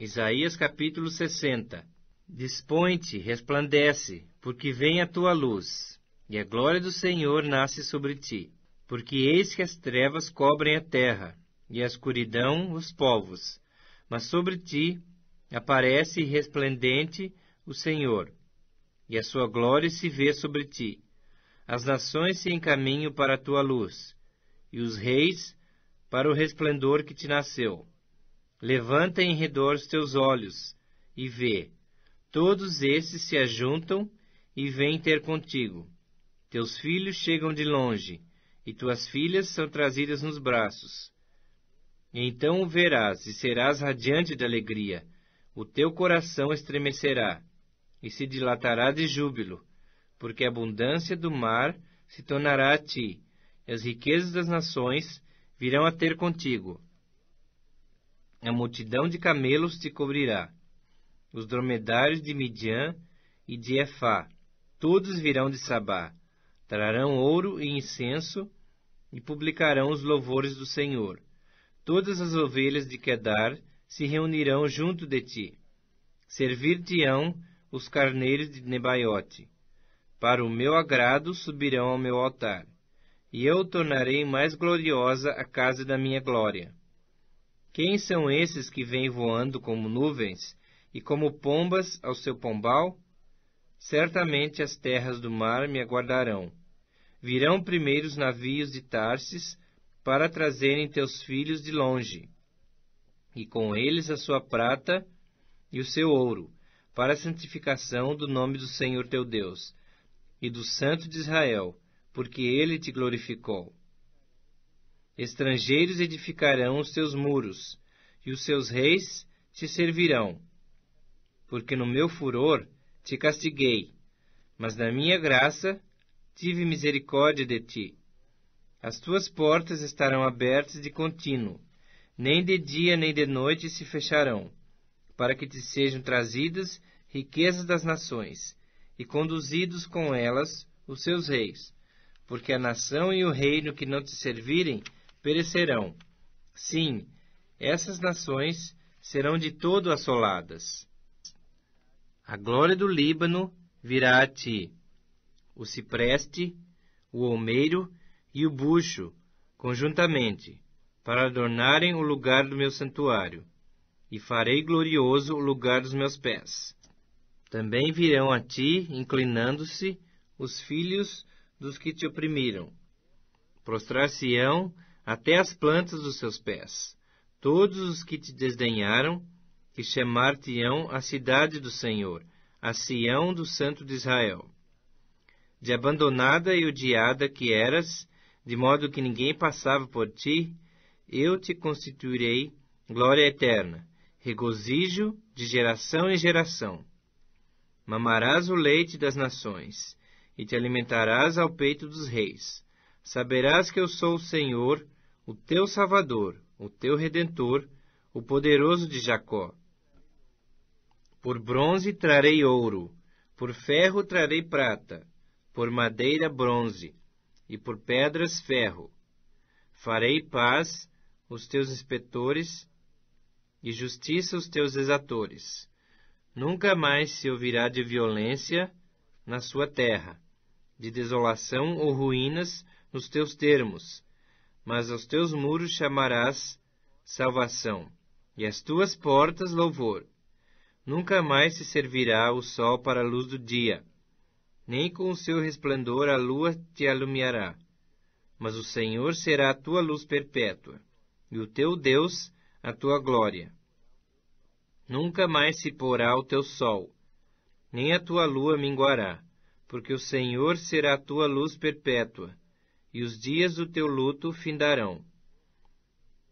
Isaías capítulo 60 Dispõe-te, resplandece, porque vem a tua luz, e a glória do Senhor nasce sobre ti. Porque eis que as trevas cobrem a terra, e a escuridão os povos, mas sobre ti aparece resplendente o Senhor, e a sua glória se vê sobre ti. As nações se encaminham para a tua luz, e os reis para o resplendor que te nasceu. Levanta em redor os teus olhos e vê. Todos esses se ajuntam e vêm ter contigo. Teus filhos chegam de longe, e tuas filhas são trazidas nos braços. Então o verás e serás radiante de alegria. O teu coração estremecerá e se dilatará de júbilo, porque a abundância do mar se tornará a ti, e as riquezas das nações virão a ter contigo a multidão de camelos te cobrirá. Os dromedários de Midian e de Efá, todos virão de Sabá. Trarão ouro e incenso e publicarão os louvores do Senhor. Todas as ovelhas de Quedar se reunirão junto de ti. Servir-te-ão os carneiros de Nebaiote. Para o meu agrado subirão ao meu altar, e eu tornarei mais gloriosa a casa da minha glória. Quem são esses que vêm voando como nuvens e como pombas ao seu pombal? Certamente as terras do mar me aguardarão. Virão primeiro os navios de Tarsis para trazerem teus filhos de longe, e com eles a sua prata e o seu ouro, para a santificação do nome do Senhor teu Deus e do Santo de Israel, porque ele te glorificou. Estrangeiros edificarão os teus muros, e os seus reis te servirão. Porque no meu furor te castiguei, mas na minha graça tive misericórdia de ti. As tuas portas estarão abertas de contínuo, nem de dia nem de noite se fecharão, para que te sejam trazidas riquezas das nações, e conduzidos com elas os seus reis, porque a nação e o reino que não te servirem perecerão. Sim, essas nações serão de todo assoladas. A glória do Líbano virá a ti, o cipreste, o olmeiro e o bucho, conjuntamente, para adornarem o lugar do meu santuário, e farei glorioso o lugar dos meus pés. Também virão a ti, inclinando-se, os filhos dos que te oprimiram. Prostrar-se-ão até as plantas dos seus pés. Todos os que te desdenharam, que chamar-te-ão a cidade do Senhor, a Sião do Santo de Israel. De abandonada e odiada que eras, de modo que ninguém passava por ti, eu te constituirei glória eterna, regozijo de geração em geração. Mamarás o leite das nações, e te alimentarás ao peito dos reis. Saberás que eu sou o Senhor, o teu Salvador, o teu Redentor, o poderoso de Jacó. Por bronze trarei ouro, por ferro trarei prata, por madeira bronze, e por pedras ferro. Farei paz os teus inspetores e justiça os teus exatores. Nunca mais se ouvirá de violência na sua terra, de desolação ou ruínas nos teus termos, mas aos teus muros chamarás salvação, e às tuas portas louvor. Nunca mais se servirá o sol para a luz do dia, nem com o seu resplendor a lua te alumiará. Mas o Senhor será a tua luz perpétua, e o teu Deus a tua glória. Nunca mais se porá o teu sol, nem a tua lua minguará, porque o Senhor será a tua luz perpétua, e os dias do teu luto findarão.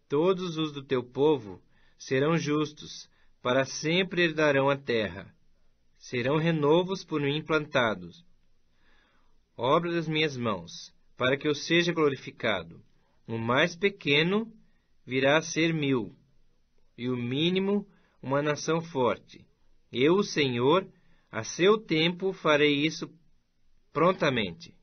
Todos os do teu povo serão justos, para sempre herdarão a terra. Serão renovos por mim plantados. Obra das minhas mãos, para que eu seja glorificado. O mais pequeno virá a ser mil, e o mínimo uma nação forte. Eu, o Senhor, a seu tempo farei isso prontamente.